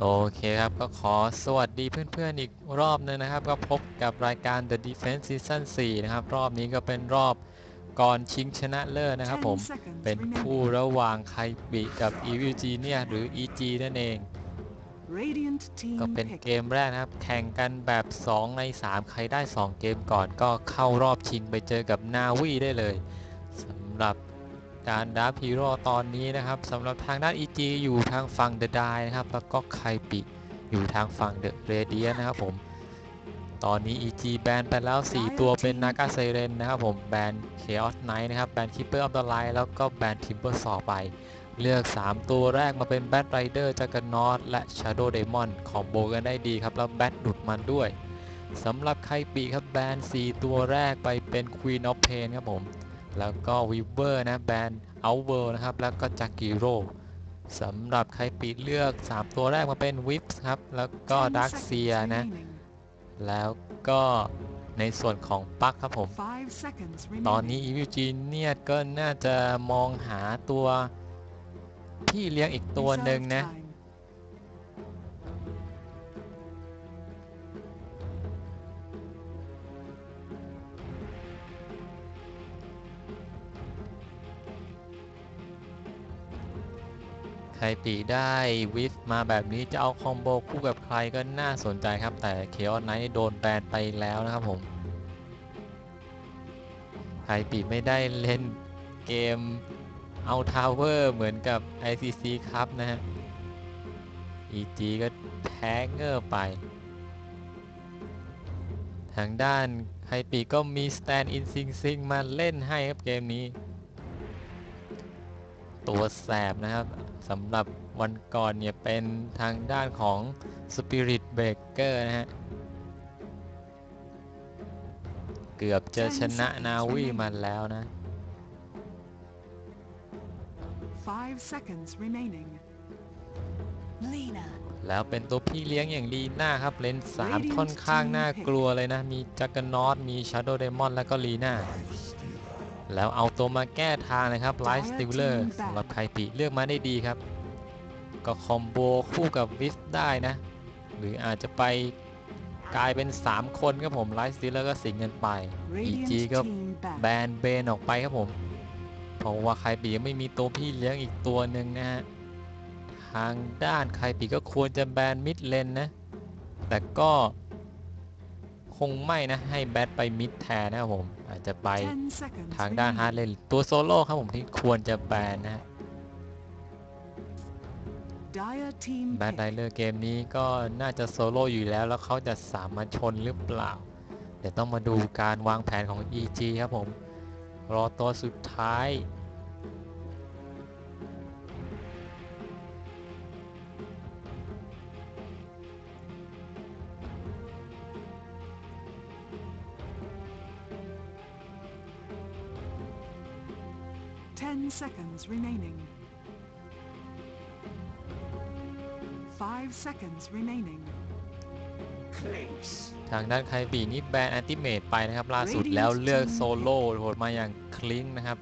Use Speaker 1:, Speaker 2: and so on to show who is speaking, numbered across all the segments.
Speaker 1: โอเคครับ ก็ขอสวัสดีเพื่อนๆอีกรอบหนึงนะครับ ก็พบกับรายการ The Defense Season 4 นะครับ รอบนี้ก็เป็นรอบก่อนชิงชนะเลิศนะครับผม เป็นคู่ระหว่างไคบิกับ Evil Genius หรือ EG นั่นเอง ก็เป็นเกมแรกนะครับ แข่งกันแบบ 2 ใน 3 ใครได้ 2 เกมก่อนก็เข้ารอบชิงไปเจอกับนาวีได้เลยสำหรับ การดับฮีโร่ตอนนี้นะครับสำหรับทางด้าน EG อยู่ทางฝั่งเดอะไดนะครับแล้วก็ไคปิอยู่ทางฝั่งเดอะเรเดียนะครับผมตอนนี้ EG แบนไปแล้ว 4 ตัวเป็นนา g าไซเรนนะครับผมแบน Chaos Knight นะครับแบน Keeper of the Light แล้วก็แบน Timber Saw ไป เลือก 3 ตัวแรกมาเป็น Bat Rider j u g g e r n a u t และ Shadow Demon คอมโบกันได้ดีครับ แล้วแบทดุดมันด้วยสำหรับไคปีครับแบน 4 ตัวแรกไปเป็น Queen of Pain ครับผม แล้วก็ Weaver นะแบน Outworld นะครับ แล้วก็ j a g i r o สำหรับไคปีเลือก 3 ตัวแรกมาเป็น Whips ครับ แล้วก็ Dark Seer นะ แล้วก็ในส่วนของปลั๊กครับผม ตอนนี้ Evil Genius ก็น่าจะมองหาตัว พี่เลี้ยงอีกตัวหนึ่งนะ ใครปีได้วิฟมาแบบนี้จะเอาคอมโบคู่กับใครก็น่าสนใจครับ แต่เคอ o ไนท์โดนแบนไปแล้วนะครับผมใครปีไม่ได้เล่นเกมเอาทาวเวอร์เหมือนกับ ICC ครับนะฮะ EG ก็แพ้งเงอร์ไป ทางด้านไฮปีก็มี Stand in Sing Sing มาเล่นให้ครับเกมนี้ ตัวแสบนะครับ สำหรับวันก่อนเนี่ยเป็นทางด้านของ Spirit Breaker นะฮะ เกือบจะชนะนาวีมันแล้วนะ
Speaker 2: Five seconds remaining.
Speaker 3: Lena,
Speaker 1: แล้วเป็นตัวพี่เลี้ยงอย่างลีน่าครับ เลนสามค่อนข้างน่ากลัวเลยนะ มีจักรนอตมีชาร์โดเดมอนแล้วก็ลีน่า แล้วเอาตัวมาแก้ทางนะครับไลท์สติลเลอร์สำหรับไคปิเลือกมาได้ดีครับ ก็คอมโบคู่กับวิสได้นะ หรืออาจจะไปกลายเป็น 3 คนครับผมไลท์สติลเลอร์ก็สิงกันไป
Speaker 2: Radiant
Speaker 1: EG ก็
Speaker 2: team
Speaker 1: แบ
Speaker 2: back.
Speaker 1: นเบนออกไปครับผม เพราะว่าไคปียังไม่มีตัวพี่เลี้ยงอีกตัวหนึ่งนะฮะ ทางด้านไคปีก็ควรจะแบนมิดเลนนะ แต่ก็ คงไม่นะ ให้แบทไปมิดแทนนะครับผม อาจจะไป
Speaker 2: Ten seconds
Speaker 1: ทางด้านฮาร์ด
Speaker 2: remaining.
Speaker 1: เลนตัวโซโล่ครับผมที่ควรจะแบนนะฮะ
Speaker 2: Dire team
Speaker 1: แบทได
Speaker 2: pick.
Speaker 1: เลอร์เกมนี้ก็น่าจะโซโล่อยู่แล้ว แล้วเขาจะสามารถชนหรือเปล่า เดี๋ยวต้องมาดูการวางแผนของ EG ครับผม รอตัวสุดท้าย
Speaker 2: Ten seconds remaining. Five seconds remaining.
Speaker 1: ทางด้าน Kaipi นี่ ban Anti-Mage ไปนะครับล่าสุดแล้วเลือกโซโล่โหดมาอย่าง Clinkz นะครับ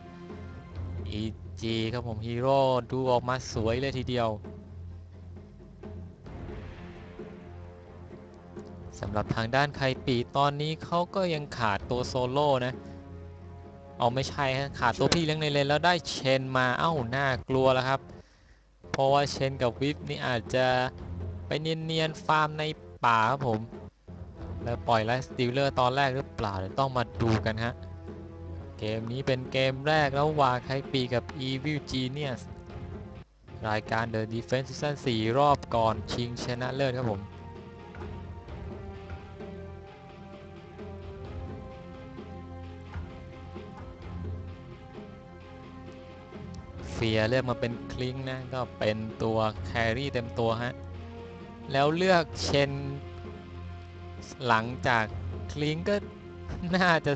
Speaker 1: EG ครับผมฮีโร่ดูออกมาสวยเลยทีเดียวสำหรับทางด้าน Kaipi ตอนนี้เขาก็ยังขาดตัวโซโล่นะ เอาไม่ใช่ฮะขาดตัวพี่เลี้ยงในเลนแล้วได้ Chen มาเอ้าน่ากลัวแล้วครับ เพราะว่า Chen กับ Wisp นี่อาจจะไปเนียนๆฟาร์มในป่าครับผม แล้วปล่อย Lifestealer ตอนแรกหรือเปล่าเดี๋ยวต้องมาดูกันฮะเกมนี้เป็นเกมแรกระหว่าง Kaipi กับ Evil Genius รายการ The Defense Season 4 รอบก่อนชิงชนะเลิศครับผม เฟียเลือกมาเป็นคลิงนะ ก็เป็นตัวแครี่เต็มตัวฮะ แล้วเลือกเชน หลังจากคลิงก็น่าจะ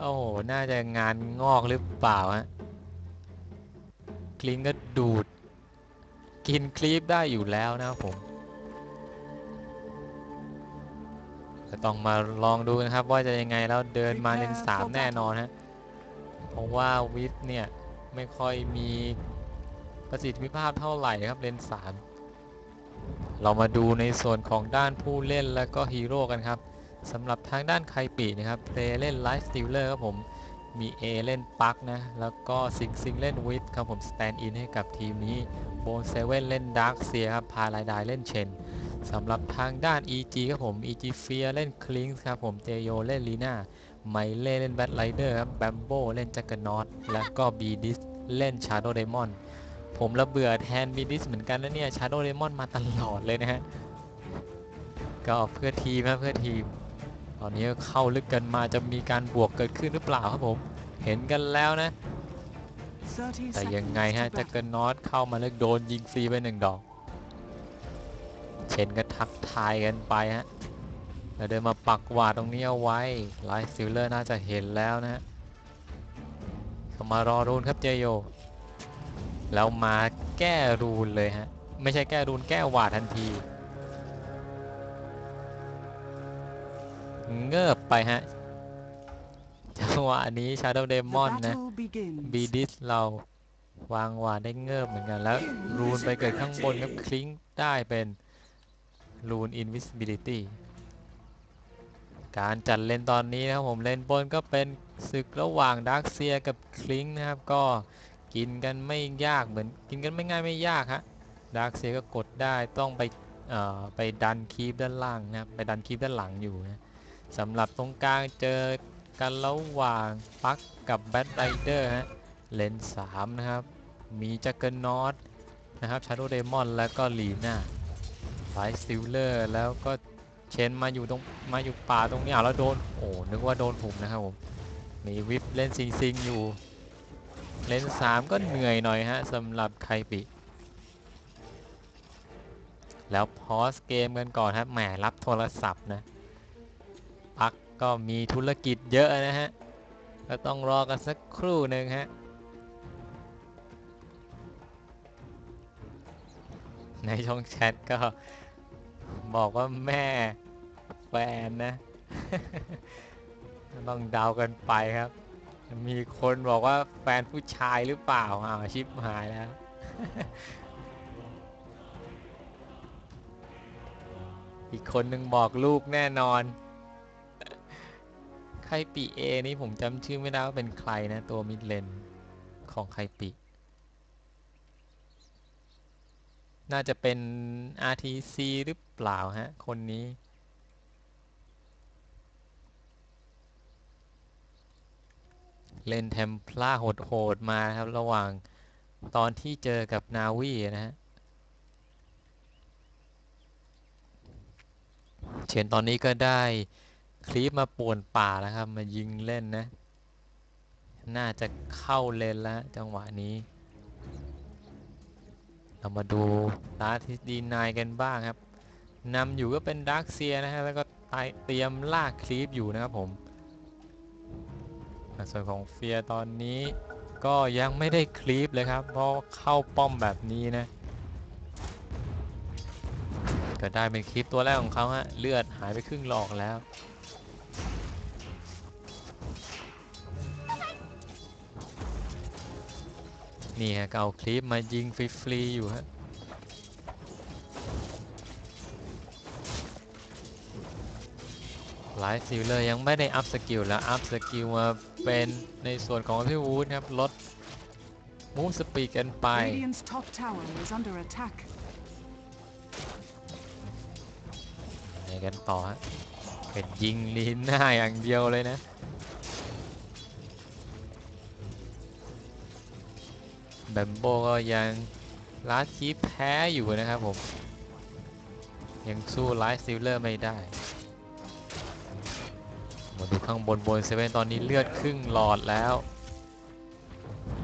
Speaker 1: โอ้โห น่าจะงานงอกหรือเปล่าฮะ คลิงก็ดูด กินคลีปได้อยู่แล้วนะผมก็ต้องมาลองดูนะครับว่าจะยังไงแล้วเดินมาเลนสามแน่นอนฮะ เพราะว่าวิทเนี่ย ไม่ค่อยมีประสิทธิภาพเท่าไหร่ครับเลนสามเรามาดูในส่วนของด้านผู้เล่นและก็ฮีโร่กันครับสำหรับทางด้าน Kaipi นะครับเพลเล่น Lifestealer ครับผมมี A เล่น Puck นะแล้วก็ SingSing เล่น Wisp ครับผม stand in ให้กับทีมนี้ bOne7 เล่น Dark Seer ครับพาลายดายเล่น Chen สำหรับทางด้าน EG ครับผม EG Fear เล่น Clinkz ครับผม Jeyo เล่น Lina ไมเล่เล่นแบทไ i เดอร์ครับแบมโบเล่นจักรนอตแล้วก็บีดิสเล่นชาร์โดเดมอนผมระเบื่อแทนบีดิสเหมือนกันนะเนี่ยชาร์โดเดมอนมาตลอดเลยนะฮะ ก็เพื่อทีมนะเพื่อทีม ตอนนี้เข้าลึกกันมาจะมีการบวกเกิดขึ้นหรือเปล่าครับผม เห็นกันแล้วนะ แต่ยังไงฮะ Juggernaut เข้ามาแล้วโดนยิงฟรีไปหนึ่งดอก Chen ก็ทักทายกันไปฮะ แล้วเดินมาปักหวาดตรงนี้เอาไว้ Lifestealer น่าจะเห็นแล้วนะฮะมารอ rune ครับ Jeyo แล้วมาแก้ rune เลยฮะ ไม่ใช่แก้ rune แก้หวาดทันที เงิบไปฮะจังหวะนี้ Shadow
Speaker 2: The
Speaker 1: Demon นะ Bdiz เราวางหวาดได้เงิบเหมือนกันแล้ว rune ไปเกิดข้างบนครับ Clinkzได้เป็นรูน Invisibility การจัดเล่นตอนนี้นะครับผมเล่นบนก็เป็นศึกระหว่าง Dark Seer กับ Clinkz นะครับก็กินกันไม่ยากเหมือนกินกันไม่ง่ายไม่ยากฮะ Dark Seer ก็กดได้ต้องไปไปดัน creep ด้านล่างนะครับไปดัน creep ด้านหลังอยู่นะสำหรับตรงกลางเจอกันระหว่าง Puck กับ Batrider ฮะเลนส์3นะครับ มี Juggernaut นะครับ Shadow Demon แล้วก็ Lina Lifestealer แล้วก็ Chen มาอยู่ตรงมาอยู่ป่าตรงนี้อะแล้วโดนโอ้นึกว่าโดนผมนะครับผมมี Wisp เล่น SingSing อยู่ เลนส์3ก็เหนื่อยหน่อยฮะสำหรับ Kaipi แล้ว pause เกมกันก่อนครับแหมรับโทรศัพท์นะ Puck ก็มีธุรกิจเยอะนะฮะก็ต้องรอกันสักครู่หนึ่งฮะในช่องแชทก็ บอกว่าแม่แฟนนะ ต้องเดากันไปครับ มีคนบอกว่าแฟนผู้ชายหรือเปล่าอ้าวชิปหายแล้วอีกคนหนึ่งบอกลูกแน่นอน ไคปิเอนี่ผมจำชื่อไม่ได้ว่าเป็นใครนะ ตัวมิดเลนของไคปิ น่าจะเป็น RTC หรือเปล่าฮะ คนนี้ เล่นเทมพลาโหดๆมาครับ ระหว่างตอนที่เจอกับนาวีนะฮะ Chen ตอนนี้ก็ได้ creep มาป่วนป่าแล้วครับ มายิงเล่นนะ น่าจะเข้าเลนแล้วจังหวะนี้ เรามาดู last hit deny กันบ้างครับนำอยู่ก็เป็น Dark Seer นะฮะแล้วก็เตรียมลาก creep อยู่นะครับผมส่วนของ Fear ตอนนี้ก็ยังไม่ได้ creep เลยครับ เพราะเข้าป้อมแบบนี้นะ ก็ได้เป็น creep ตัวแรกของเขาฮะเลือดหายไปครึ่งหลอดแล้ว นี่ฮะก็เอา creep มายิงฟรีๆอยู่ฮะ Lifestealer ยังไม่ได้อัพ skill แล้วอัพ skill มาเป็นในส่วนของพี่วูดครับลด move speed กันไป
Speaker 2: Radiant's top tower is under attack.
Speaker 1: ไปกันต่อฮะเป็นยิง Lina อย่างเดียวเลยนะ Bamboe ก็ยัง last creep แพ้อยู่นะครับผม ยังสู้ Lifestealer ไม่ได้ มาดูข้างบน Bone7ตอนนี้เลือดครึ่งหลอดแล้ว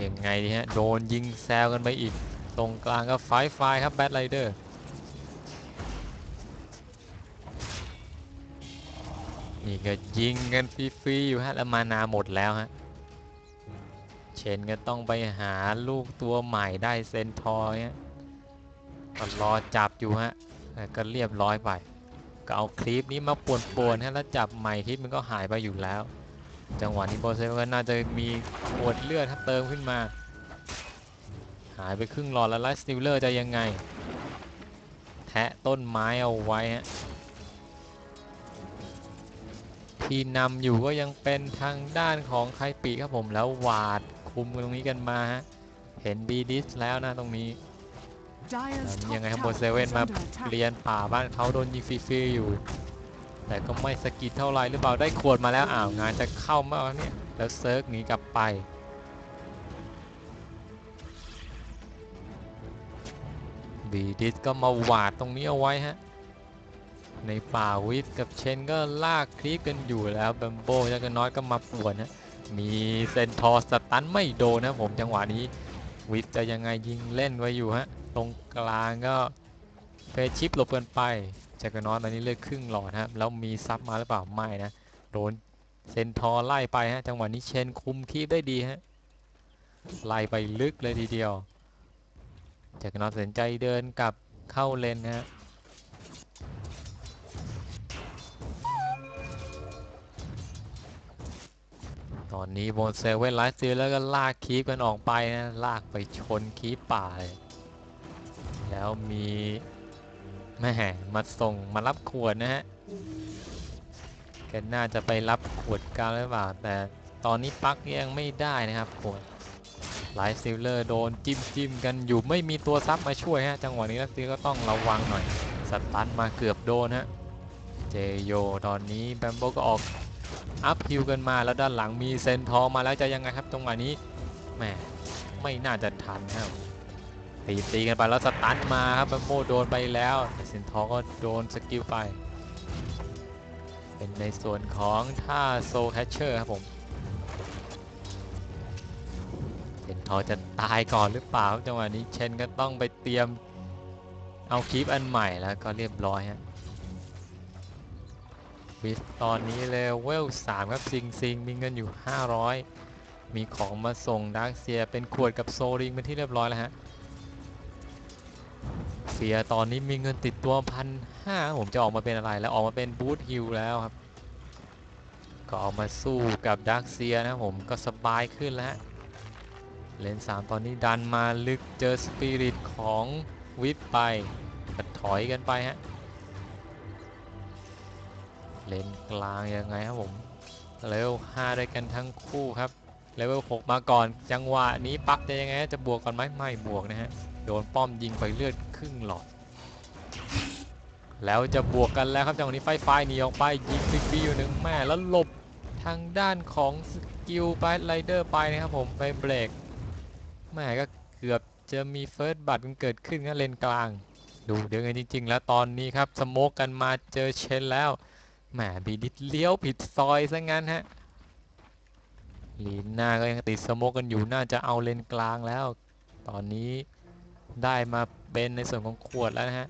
Speaker 1: ยังไงดีฮะ โดนยิงแซวกันไปอีก ตรงกลางก็ไฟไฟครับแบทไรเดอร์นี่ก็ยิงกันฟรีๆอยู่ฮะ แล้วมานาหมดแล้วฮะ ชนก็ต้องไปหาลูกตัวใหม่ได้เซนทอยก็รอจับอยู่ฮะแต่ก็เรียบร้อยไป ก็เอาคลิปนี้มาป่วนๆฮะแล้วจับใหม่คลิปมันก็หายไปอยู่แล้ว จังหวะนี้โบเซก็น่าจะมีขวดเลือดถ้าเติมขึ้นมา หายไปครึ่งหลอดแล้วไลท์สติลเลอร์จะยังไง แทะต้นไม้เอาไว้ฮะที่นำอยู่ก็ยังเป็นทางด้านของไคปีครับผมแล้ววาด คุมตรงนี้กันมาฮะ เห็นบีดิสแล้วนะตรงนี้
Speaker 2: Dyer's
Speaker 1: แล้ว
Speaker 2: top
Speaker 1: ยังไงครับ
Speaker 2: tower
Speaker 1: โบนเซเว่น
Speaker 2: is
Speaker 1: มา
Speaker 2: under attack.
Speaker 1: เรียนป่าบ้านเขาโดนยิงฟรีๆอยู่ แต่ก็ไม่สะกิดเท่าไหรหรือเปล่าได้ขวดมาแล้วอ้าวงานจะเข้ามาแล้วเนี่ยแล้วเซิร์กหนีกลับไปบีดิสก็มาหวาดตรงนี้เอาไว้ฮะ ในป่าวิทกับเชนก็ลากคลิปกันอยู่แล้วแบมโบจักรน้อยก็มาป่วนฮะ มีเซนทอสตันไม่โดนนะผมจังหวะนี้วิทจะยังไงยิงเล่นไว้อยู่ฮะตรงกลางก็เฟชิปหลบกันไปจักรน้อตอนนี้เลือกครึ่งหลอดฮะแล้วมีซับมาหรือเปล่าไม่นะโดนเซนทอไล่ไปฮะจังหวะนี้เชนคุมคีปได้ดีฮะไล่ไปลึกเลยทีเดียวจักรน้อตสนใจเดินกลับเข้าเลนนะฮะ ตอนนี้บนเซเว่นไลฟ์ซีแล้วก็ลากคีปกันออกไปนะลากไปชนคีปป่าเลยแล้วมีแม่มาส่งมารับขวดนะฮะแกันน่าจะไปรับขวดกาวหรือเปล่าแต่ตอนนี้ปักยังไม่ได้นะครับขวดไลฟ์ซิลเลอร์โดนจิ้มจิ้มกันอยู่ไม่มีตัวซับมาช่วยฮะจังหวะนี้ลักซีก็ต้องระวังหน่อยสตันมาเกือบโดนฮะเจโยตอนนี้แบมโบก็ออก อัพฮิวกันมาแล้วด้านหลังมีเซนทอมาแล้วจะยังไงครับจังหวะนี้แหมไม่น่าจะทันครับตีตีกันไปแล้ว stun มาครับ Bamboe โดนไปแล้วเซนทอก็โดน skill ไป เป็นในส่วนของท่า Soul Catcher ครับผมเซนทอจะตายก่อนหรือเปล่าครับจังหวะนี้ Chen ก็ต้องไปเตรียมเอา creep อันใหม่แล้วก็เรียบร้อยฮะ Wisp ตอนนี้เลเวล3ครับ SingSing มีเงินอยู่ 500 มีของมาส่ง Dark Seer เป็นขวดกับ Soul Ring เป็นที่เรียบร้อยแล้วฮะ Fear ตอนนี้มีเงินติดตัวพันห้าผมจะออกมาเป็นอะไรแล้วออกมาเป็น boot heal แล้วครับ ก็ออกมาสู้กับ Dark Seer นะผมก็สบายขึ้นแล้วเลน3ตอนนี้ดันมาลึกเจอสปิริตของ Wisp ไปถอยกันไปฮะ เลนกลางยังไงครับผมเลเวล5ด้วยกันทั้งคู่ครับเลเวล6มาก่อน จังหวะนี้ปักจะยังไงจะบวกก่อนไหมไม่บวกนะฮะโดนป้อมยิงไปเลือดครึ่งหลอด แล้วจะบวกกันแล้วครับจังหวะนี้ไฟไฟหนีออกไปยิงฟิกบี้อยู่หนึ่งแม่แล้วหลบทางด้านของสกิลไปไรเดอร์ไปนะครับผมไปเบรกแม่ก็เกือบจะมีเฟิร์สบัตมันเกิดขึ้นนะเลนกลาง ดูเดี๋ยวกันจริง ๆ แล้วตอนนี้ครับสโมกกันมาเจอเชนแล้ว แหมบีดิดเลี้ยวผิดซอยซะงั้นฮะลีน่าก็ยังติดสโมกกันอยู่น่าจะเอาเลนกลางแล้ว ตอนนี้ได้มาเป็นในส่วนของขวดแล้วนะฮะ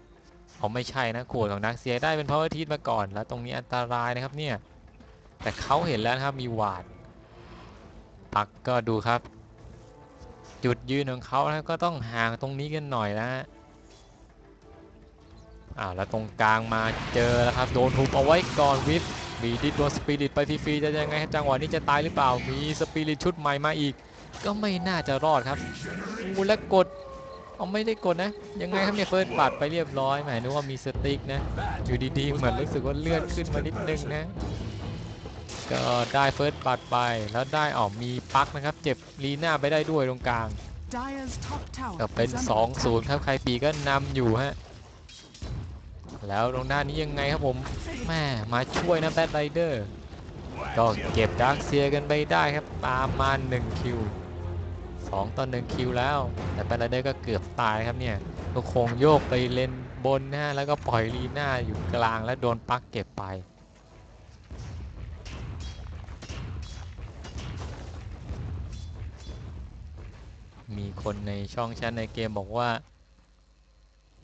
Speaker 1: เขาไม่ใช่นะขวดของนักเซียได้เป็นพาวเวอร์ทีมาก่อน แล้วตรงนี้อันตรายนะครับเนี่ยแต่เขาเห็นแล้วครับมีหวาดปักก็ดูครับ จุดยืนของเขานะก็ต้องห่างตรงนี้กันหน่อยนะฮะ อ่าแล้วตรงกลางมาเจอแล้วครับ โดนทุบเอาไว้ก่อนวิทมีดิดโดนสปิริตไปฟรีๆจะยังไงครับจังหวะนี้จะตายหรือเปล่า มีสปิริตชุดใหม่มาอีก ก็ไม่น่าจะรอดครับอูแล้วกดเอาไม่ได้กดนะ ยังไงครับเนี่ยเฟิร์สบัตรไปเรียบร้อยแหมนึกว่ามีสติ๊กนะ อยู่ดีๆเหมือนรู้สึกว่าเลือดขึ้นมานิดนึงนะ ก็ได้ first blood ไปแล้วได้ออกมี Puck นะครับ เก็บ Lina ไปได้ด้วยตรงกลาง
Speaker 2: Dyer's top tower
Speaker 1: ก็เป็น
Speaker 2: is under attack.
Speaker 1: 2-0 ครับ Kaipi ก็นำอยู่ฮะ แล้วตรงด้านี้ยังไงครับผมแม่มาช่วยนะ Batrider ก็เก็บ Dark Seer กันไปได้ครับตามมา1คิว2ต่อ1คิวแล้ว แต่ Batrider ก็เกือบตายครับเนี่ยก็คงโยกไปเลนบนนะฮะแล้วก็ปล่อย Lina อยู่กลางแล้วโดน Puck เก็บไปมีคนในช่องแชทในเกมบอกว่า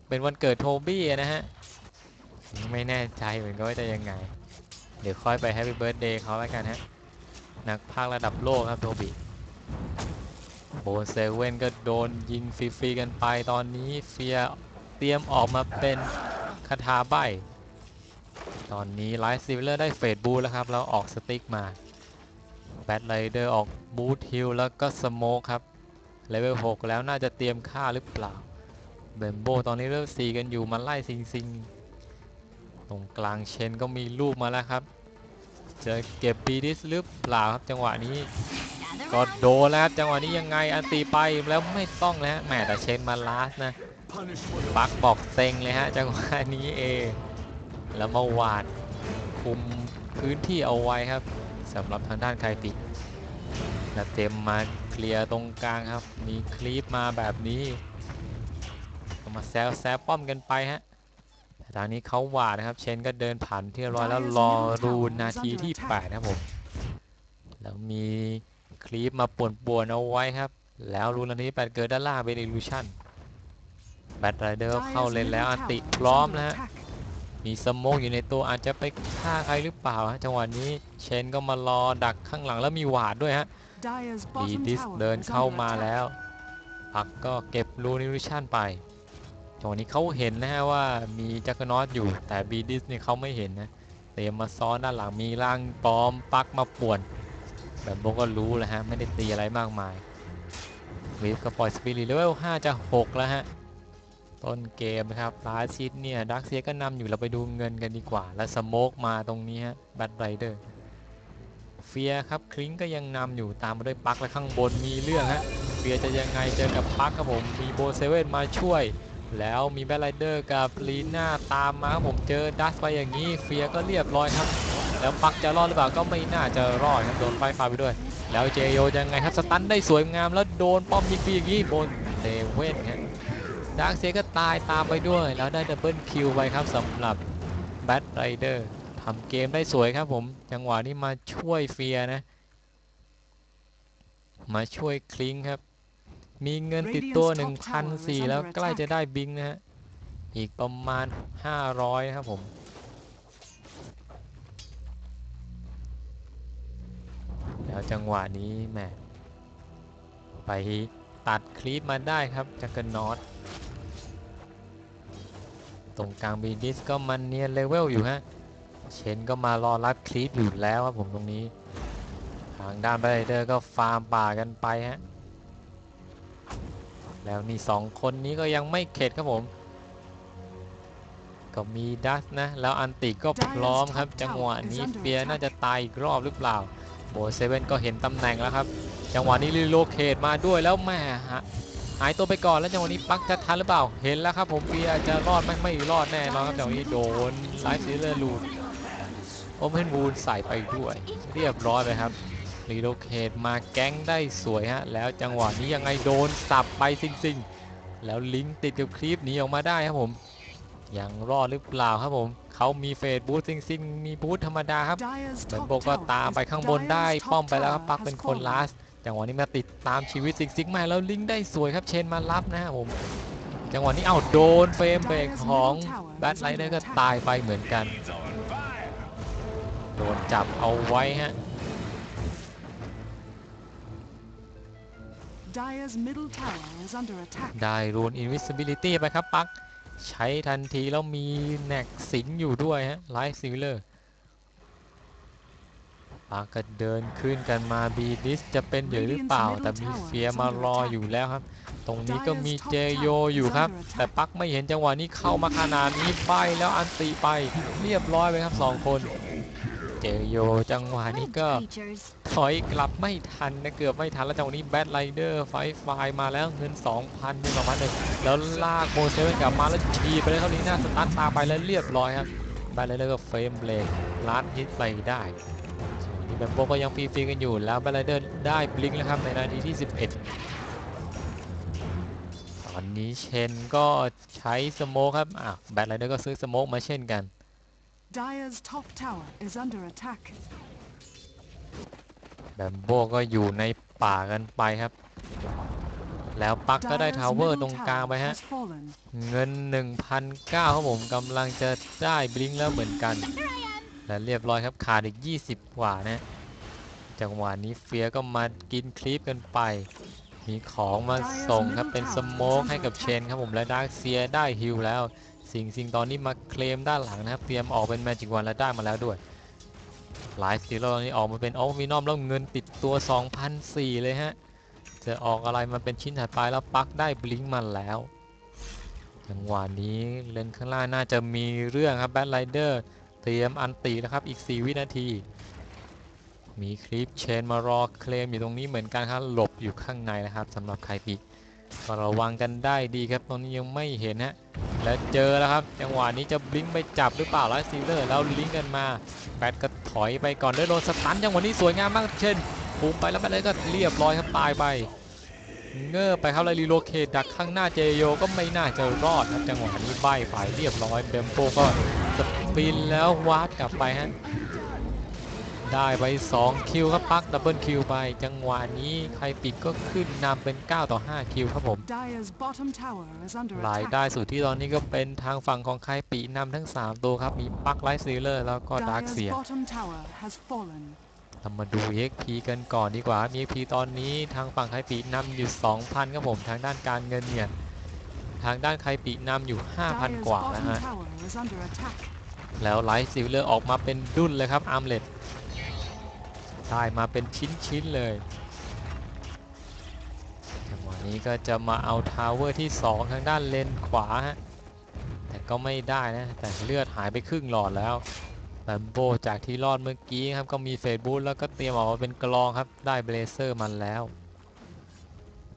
Speaker 1: เป็นวันเกิด Toby นะฮะ ไม่แน่ใจเหมือนกันว่าจะยังไง เดี๋ยวค่อยไป happy birthday เขาแล้วกันฮะ นักพากย์ระดับโลกครับ Toby bOne7ก็โดนยิงฟรีๆกันไปตอนนี้ Fear เตรียมออกมาเป็นคาถาใบ ตอนนี้ Lifestealer ได้ Phase Boots แล้วครับ แล้วออก Stick มาแบทไรเดอร์ออกบูทฮิลแล้วก็สโมคครับเลเวล6แล้วน่าจะเตรียมฆ่าหรือเปล่าเบมโบตอนนี้เริ่มสีกันอยู่มาไล่ซิงซิง ตรงกลางเชนก็มีลูกมาแล้วครับ จะเก็บบีดิสหรือเปล่าครับจังหวะนี้
Speaker 3: Gather
Speaker 1: ก็
Speaker 3: round.
Speaker 1: โดนแล้วครับจังหวะนี้ยังไงอันตีไปแล้วไม่ต้องแล้วฮะแหมแต่เชนมาลาสนะปักบอกเซ็งเลยฮะจังหวะนี้เองแล้วมาหวาดคุมพื้นที่เอาไว้ครับสำหรับทางด้านไคติแล้วเต็มมาเคลียร์ตรงกลางครับ มีคลิปมาแบบนี้ก็มาแซวแซวป้อมกันไปฮะแต่ ทางนี้เขาหวาดนะครับ เชนก็เดินผ่านที่เรียบร้อยแล้วรอรูนนาทีที่แปดนะครับผม แล้วมีคลิปมาป่วนๆเอาไว้ครับ แล้วรูนาทีแปดเกิดด้านล่างเป็นอิลูชันแบทไรเดอร์เข้า
Speaker 2: Dire's
Speaker 1: เลนแล้ว
Speaker 2: middle
Speaker 1: อันติ
Speaker 2: tower
Speaker 1: พ
Speaker 2: is
Speaker 1: ร้อม
Speaker 2: under
Speaker 1: นะฮะ
Speaker 2: attack.
Speaker 1: มีสโมกอยู่ในตัวอาจจะไปฆ่าใครหรือเปล่าฮะจังหวะนี้เชนก็มารอดักข้างหลังแล้วมีหวาดด้วยฮะ
Speaker 2: Dire's
Speaker 1: บี
Speaker 2: bottom
Speaker 1: ดิส
Speaker 2: tower
Speaker 1: เดิน
Speaker 2: is
Speaker 1: เข้า
Speaker 2: under
Speaker 1: มา
Speaker 2: attack.
Speaker 1: แล้วปักก็เก็บรูนิวิชั่นไป จังหวะนี้เขาเห็นนะฮะว่ามีจักรนอตอยู่แต่บีดิสเนี่ยเขาไม่เห็นนะเตรียมมาซ้อนด้านหลังมีร่างปลอมปักมาป่วน แบบโบก็รู้แล้วฮะไม่ได้ตีอะไรมากมายWisp ก็ปล่อย spirit level 5จะ6แล้วฮะต้นเกมนะครับ last hit เนี่ย Dark Seer ก็นำอยู่เราไปดูเงินกันดีกว่า แล้ว smoke มาตรงนี้ฮะ Batrider Fear ครับคลิงก็ยังนำอยู่ตามมาด้วย Puck และข้างบนมีเรื่องฮะ Fear จะยังไงเจอกับ Puck ครับผมมี bOne7มาช่วย แล้วมี Batrider กับ Lina ตามมาครับผมเจอ dust ไปอย่างนี้ Fear ก็เรียบร้อยครับ แล้ว Puck จะรอดหรือเปล่าก็ไม่น่าจะรอดครับโดนไฟฟ้าไปด้วย แล้ว Jeyo ยังไงครับ stun ได้สวยงามแล้วโดนป้อมยิงฟรีอย่างนี้ bOne7ครับ Dark Seer ก็ตายตามไปด้วย แล้วได้ double kill ไปครับสำหรับ Batrider ทำเกมได้สวยครับผมจังหวะนี้มาช่วย Fear นะ มาช่วยคลิงครับ มีเงินติดตัว 1,004แล้วใกล้จะได้ Blink นะฮะ อีกประมาณ 500นะครับผม แล้วจังหวะนี้แหมไปตัด creep มาได้ครับ Juggernaut ตรงกลาง BDiz ก็มันเนียนเลเวลอยู่ฮะ Chen ก็มารอรับ creep อยู่แล้วครับผมตรงนี้ ทางด้าน Batrider ก็ฟาร์มป่ากันไปฮะ แล้วนี่สองคนนี้ก็ยังไม่เข็ดครับผม ก็มี dust นะ แล้ว ulti ก็พร้อมครับ จังหวะนี้ Fear น่าจะตายอีกรอบหรือเปล่า bOne7ก็เห็นตำแหน่งแล้วครับ จังหวะนี้ Relocate มาด้วยแล้วแม่ฮะหายตัวไปก่อนแล้วจังหวะนี้ Puck จะทันหรือเปล่า เห็นแล้วครับผม Fear จะรอดไหมไม่รอดแน่นอนครับจังหวะนี้โดน Lifestealer รูด Open Wounds ใส่ไปด้วย เรียบร้อยเลยครับ Relocate มา gank ได้สวยฮะ แล้วจังหวะนี้ยังไงโดนสับไป SingSing แล้ว Blink ติดกับ creep หนีออกมาได้ครับผม ยังรอดหรือเปล่าครับผม เขามี Phase Boots SingSing มี Boots ธรรมดาครับเหมือนโบก็ตามไปข้างบนได้ป้อมไปแล้วครับ Puck เป็นคน last จังหวะนี้มาติดตามชีวิต SingSing มาแล้ว Blink ได้สวยครับ Chen มารับนะครับผม จังหวะนี้เอ้าโดน Flamebreak ของ Batrider ก็ตายไปเหมือนกัน โดนจับเอาไว้ฮะ
Speaker 2: Dire's middle tower is under attack.
Speaker 1: ได้ rune Invisibility ไปครับ Puck ใช้ทันทีแล้วมีแน็กสิงอยู่ด้วยฮะ Lifestealer Puck ก็เดินขึ้นกันมา BDiz จะเป็นอยู่หรือเปล่า แต่มี Fear มารออยู่แล้วครับ ตรงนี้ก็มี Jeyo อยู่ครับ แต่ Puck ไม่เห็นจังหวะนี้เข้ามาขนาดนี้ไปแล้ว ulti ไป เรียบร้อยไปครับสองคน Jeyo จังหวะนี้
Speaker 3: Rogue
Speaker 1: ก็
Speaker 3: creatures.
Speaker 1: ถอยกลับไม่ทันนะเกือบไม่ทันแล้วจังหวะนี้ Batrider ไฟไฟมาแล้วเงิน 2,000เป็น2,000เลยแล้วลากโมเซเว่นกลับมาแล้วฉีไปเลยเท่านี้หน้าสตาร์ทตามไปแล้วเรียบร้อยครับ Batrider ก็ Flamebreak last hit ไปได้ส่วนนี้ Bamboe ก็ยังฟรีๆกันอยู่แล้ว Batrider ได้ Blink แล้วครับในนาทีที่ 11ตอนนี้ Chen ก็ใช้ smoke ครับ อะ Batrider ก็ซื้อ smoke มาเช่นกัน
Speaker 2: Dire's top tower is under attack.
Speaker 1: Bamboe ก็อยู่ในป่ากันไปครับ แล้ว Puck ก็ได้
Speaker 2: Dire's
Speaker 1: tower
Speaker 2: middle
Speaker 1: ตรงกลางไป
Speaker 2: tower
Speaker 1: ฮะ
Speaker 2: has fallen.
Speaker 1: เงิน 1,009ครับผมกำลังจะได้ Blink แล้วเหมือนกัน และเรียบร้อยครับขาดอีก 20 กว่านะ จังหวะนี้ Fear ก็มากิน creep กันไป มีของมาส่งครับเป็น smoke ให้กับ Chen ครับผมและ Dark Seer ได้ฮิลแล้ว SingSing ตอนนี้มาเคลมด้านหลังนะครับ เตรียมออกเป็น Magic Wand แล้วได้มาแล้วด้วยLifestealer นี้ออกมาเป็น Orb of Venom แล้วเงินติดตัว 2,004เลยฮะ จะออกอะไรมาเป็นชิ้นถัดไปแล้ว Puck ได้ blink มาแล้ว จังหวะนี้เลนข้างล่างน่าจะมีเรื่องครับ Batrider เตรียม ulti แล้วครับอีก 4 วินาที มี creep Chen มารอเคลมอยู่ตรงนี้เหมือนกันครับหลบอยู่ข้างในนะครับสำหรับ Kaipi ก็ ระวังกันได้ดีครับตรงนี้ยังไม่เห็นฮะแล้วเจอแล้วครับ จังหวะนี้จะ blink ไปจับหรือเปล่า Lifestealer แล้วลิงกันมาแบทก็ถอยไปก่อนด้วยโดนสตันจังหวะนี้สวยงามมากเช่นพุ่งไปแล้วแบทเลยก็เรียบร้อยครับตายไปเงือไปครับแล้วรีโลเคตดักข้างหน้าเจโยก็ไม่น่าจะรอดครับจังหวะนี้ใบไปเรียบร้อยเบมโปก็สปินแล้ววาดกลับไปฮะ ได้ไป 2 คิวครับปักดับเบิลคิวไป จังหวะนี้ใครปิดก็ขึ้นนำเป็น 9 ต่อ 5 คิวครับผม
Speaker 2: Dyer's bottom tower is under
Speaker 1: ราย
Speaker 2: attack.
Speaker 1: ได้สุดที่ตอนนี้ก็เป็นทางฝั่งของใครปีนำทั้ง 3 ตัวครับ มีปักไลท์ซีเลอร์แล้วก็ดาร์ค
Speaker 2: Dyer's
Speaker 1: เซีย
Speaker 2: bottom tower has fallen.
Speaker 1: เรามาดู EXP กันก่อนดีกว่า EXP ตอนนี้ทางฝั่ง Kaipi นำอยู่ 2,000ครับผมทางด้านการเงินเนี่ย ทางด้านไคปีนำอยู่ 5,000
Speaker 2: Dyer's
Speaker 1: กว่านะ
Speaker 2: bottom
Speaker 1: ฮะ
Speaker 2: tower is under attack.
Speaker 1: แล้ว Lifestealer ออกมาเป็นดุนเลยครับ Armlet ได้มาเป็นชิ้นๆเลยจังหวะนี้ก็จะมาเอา tower ที่ 2 ทางด้านเลนขวาฮะแต่ก็ไม่ได้นะ แต่เลือดหายไปครึ่งหลอดแล้วแบมโบจากที่รอดเมื่อกี้ครับก็มีเฟดบูทแล้วก็เตรียมออกมาเป็นกลองครับได้เบลเซอร์มันแล้ว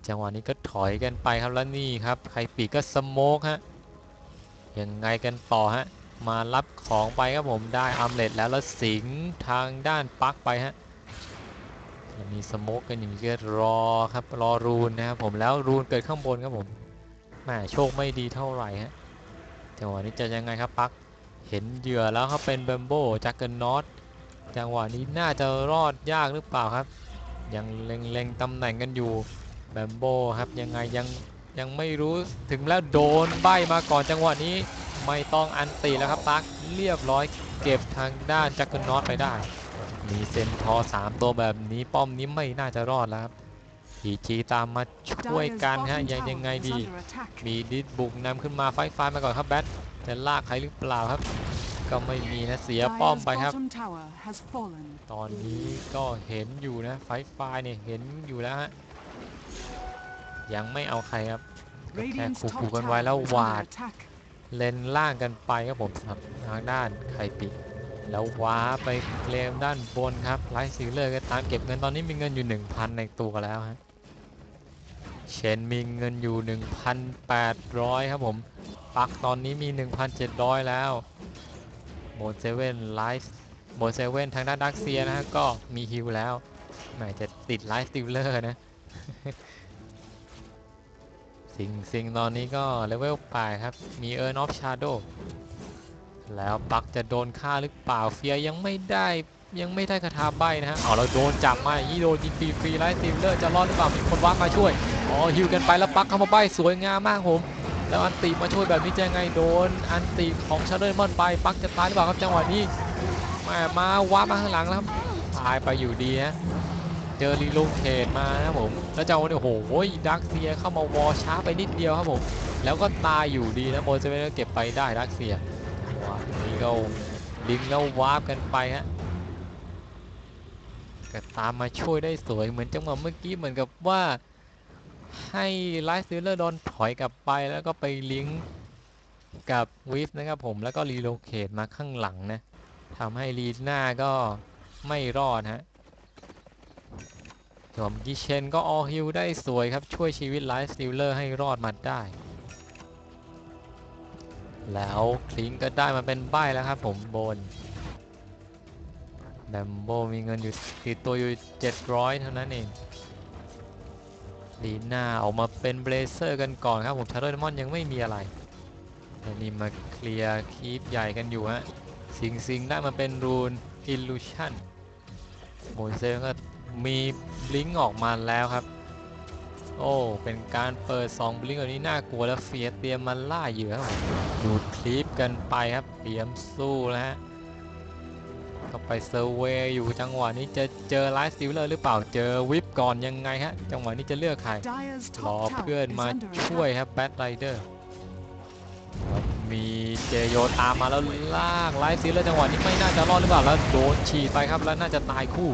Speaker 1: จังหวะนี้ก็ถอยกันไปครับแล้วนี่ครับใครปีกก็สโมกฮะยังไงกันต่อฮะมารับของไปครับผมได้อัมเลตแล้วแล้วสิงทางด้านปักไปฮะ แล้วมีสโมกกันอย่างนี้ก็รอครับรอรูนนะครับผมแล้วรูนเกิดข้างบนครับผมแหมโชคไม่ดีเท่าไหร่ฮะจังหวะนี้จะยังไงครับปักเห็นเหยื่อแล้วครับเป็นเบมโบจักเกิลนอตจังหวะนี้น่าจะรอดยากหรือเปล่าครับ ยังเล็งๆตำแหน่งกันอยู่แบมโบครับยังไงยังยังไม่รู้ถึงแล้วโดนใบมาก่อนจังหวะนี้ไม่ต้องอันตีแล้วครับปักเรียบร้อยเก็บทางด้านจักรนอตไปได้ มีเซนทอร์สามตัวแบบนี้ป้อมนี้ไม่น่าจะรอดแล้วครับพีจีตามมาช่วย
Speaker 2: Dyer's
Speaker 1: กันฮะ
Speaker 2: bottom
Speaker 1: ยังยังไง
Speaker 2: tower is
Speaker 1: ดี
Speaker 2: under attack.
Speaker 1: มีดิสบุกนำขึ้นมาไฟฟ้ามาก่อนครับแบทจะลากใครหรือเปล่าครับ ก็ไม่มีนะเสียป้อม
Speaker 2: Dyer's
Speaker 1: ไปครับ
Speaker 2: bottom tower has fallen.
Speaker 1: ตอนนี้ก็เห็นอยู่นะไฟฟ้าเนี่ยเห็นอยู่แล้วฮะยังไม่เอาใครครับก็แค่
Speaker 2: Radiant's
Speaker 1: ขู่
Speaker 2: top
Speaker 1: ๆกันไว้
Speaker 2: tower
Speaker 1: แล้ว
Speaker 2: is
Speaker 1: หวา
Speaker 2: under
Speaker 1: ด
Speaker 2: attack.
Speaker 1: เลนล่างกันไปครับผมสำหรับทางด้านไคปิ แล้วว้าไปเคลมด้านบนครับไลท์ซีเลอร์ก็ตามเก็บเงินตอนนี้มีเงินอยู่ 1,000 ในตัวแล้วฮะเชนมีเงินอยู่ 1,800 ครับผมปักตอนนี้มี 1,700 แล้วโมเซเว่นไลท์โมเซเว่นทางด้านดักเซียนะฮะก็มีฮิวแล้วแหมจะติดไลท์ซีเลอร์นะสิงสิงตอนนี้ก็เลเวล8ครับ มีเอิร์นออฟชาร์โด แล้วปักจะโดนฆ่าหรือเปล่าเฟียยังไม่ได้ยังไม่ได้คาถาใบนะฮะเอาเราโดนจับมาอย่างนี้โดนยิงฟรีฟรีไลท์ซิลเลอร์จะรอดหรือเปล่ามีคนว้ามาช่วยอ๋อฮิวกันไปแล้วปักเข้ามาใบสวยงามมากผมแล้วอันติมาช่วยแบบนี้จะไงโดน อันติของชาเดอร์มอนไปปักจะตายหรือเปล่าครับจังหวะนี้ม่มาว้ามาข้างหลังแล้วครับตายไปอยู่ดีฮะเจอรีโลเคทมานะผมแล้วเจ้าเนี่ยโอ้โหดักเซียเข้ามาวอช้าไปนิดเดียวครับผมแล้วก็ตายอยู่ดีนะโมเซเว่นก็เก็บไปได้ Dark Seer ว้าวนี่ก็ลิงแล้ววาร์ปกันไปฮะก็ตามมาช่วยได้สวยเหมือนจังหวะเมื่อกี้เหมือนกับว่าให้ Lifestealer โดนถอยกลับไปแล้วก็ไปลิงก์กับ Wisp นะครับผมแล้วก็ relocate มาข้างหลังนะทำให้ Lina ก็ไม่รอดฮะส่วนกิเชนก็ออฮิลได้สวยครับช่วยชีวิตไลฟ์สติลเลอร์ให้รอดมาได้ แล้วคลิงก็ได้มาเป็นใบแล้วครับผมบนแบมโบมีเงินอยู่ติดตัวอยู่ 700 เท่านั้นเองลีน่าออกมาเป็นเบลเซอร์กันก่อนครับผมชาร์โดมอนยังไม่มีอะไรอันนี้มาเคลียร์คีปใหญ่กันอยู่ฮะสิงสิงได้มาเป็นรูนillusion โมเซลก็มี blink ออกมาแล้วครับ โอ้ เป็นการเปิด2 blink แบบนี้น่ากลัวแล้ว Fear เตรียมมาล่าเหยื่อครับดู creep กันไปครับ เตรียมสู้แล้วฮะก็ไป survey อยู่จังหวะนี้จะเจอ Lifestealer หรือเปล่าเจอ Wisp ก่อนยังไงฮะ จังหวะนี้จะเลือกใครรอเพื่อนมาช่วยครับ Batriderมีเจโยตามมาแล้วลากไลฟ์ซิลเลอร์จังหวะนี้ไม่น่าจะรอดหรือเปล่าแล้วโดนฉีดไปครับแล้วน่าจะตายคู่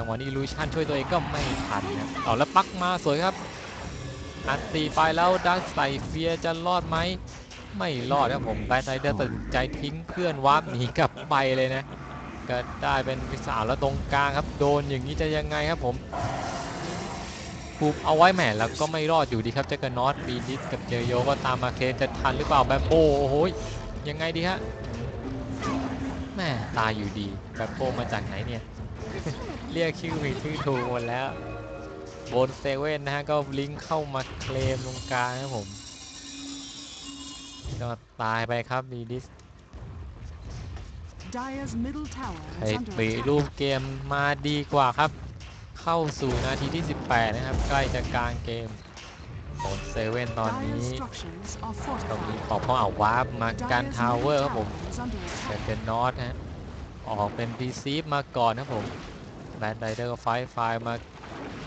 Speaker 1: จังหวะนี้ลูชันช่วยตัวเองก็ไม่ทันนะเอาแล้วปักมาสวยครับ อันตีไปแล้วดักใส่เฟียจะรอดไหมไม่รอดครับผมแบทไรเดอร์ตัดใจทิ้งเพื่อนวาร์ปหนีกลับไปเลยนะ ก็ได้เป็นวิสาแล้วตรงกลางครับ โดนอย่างนี้จะยังไงครับผมผูกเอาไว้แหมแล้วก็ไม่รอดอยู่ดีครับเจากันนอตบีดิสกับเจโยก็ตามมาเคจะทันหรือเปล่าแบมโบโอ้โหยยังไงดีฮะแม่ตายอยู่ดีแบมโบมาจากไหนเนี่ย เรียกชื่อผิดชื่อถูกหมดแล้วบนเซเว่นนะฮะก็ลิงก์เข้ามาเคลมตรงกลางครับผม ก็ตายไปครับบีดิส
Speaker 2: Dyer's middle tower
Speaker 1: ไอ้
Speaker 2: is under
Speaker 1: ปี
Speaker 2: attack.
Speaker 1: รูปเกมมาดีกว่าครับ เข้าสู่นาทีที่ 18 นะครับ ใกล้จะกลางเกมโซนเซเว่นตอนนี้
Speaker 2: Dyer's structures are
Speaker 1: ตรงนี้
Speaker 2: fortified.
Speaker 1: ขอพ่อเอาวาร์ปมากัน
Speaker 2: Dyer's
Speaker 1: ทาวเวอ
Speaker 2: middle
Speaker 1: ร์ครับผม
Speaker 2: tower is under
Speaker 1: เป็น
Speaker 2: attack.
Speaker 1: เป็นนอตฮะออกเป็นรีซีฟมาก่อนครับผม แบนไดเดอร์ไฟไฟมา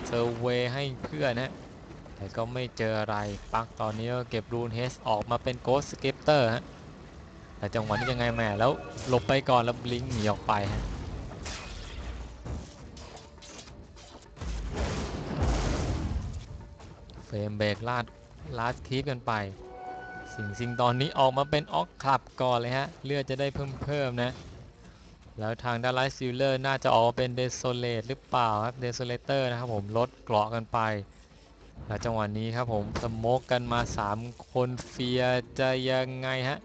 Speaker 1: เซอร์เวให้เพื่อนนะแต่ก็ไม่เจออะไรปักตอนนี้ก็เก็บรูนเฮสออกมาเป็นโกสเก็ปเตอร์ฮะแต่จังหวะนี้ยังไงแม่แล้วหลบไปก่อนแล้วบลิงหนีออกไปฮะเฟรมเบรกลาดลาดคลิปกันไป สิ่งสิ่งตอนนี้ออกมาเป็นออกคลับก่อนเลยฮะเลือดจะได้เพิ่มเพิ่มนะ แล้วทางด้านไลท์ซิลเลอร์น่าจะออกมาเป็นเดโซเลตหรือเปล่าครับเดโซเลเตอร์นะครับผมลดเกราะกันไปแล้วจังหวะนี้ครับผมสโมกกันมา 3 คนเฟียจะยังไงฮะ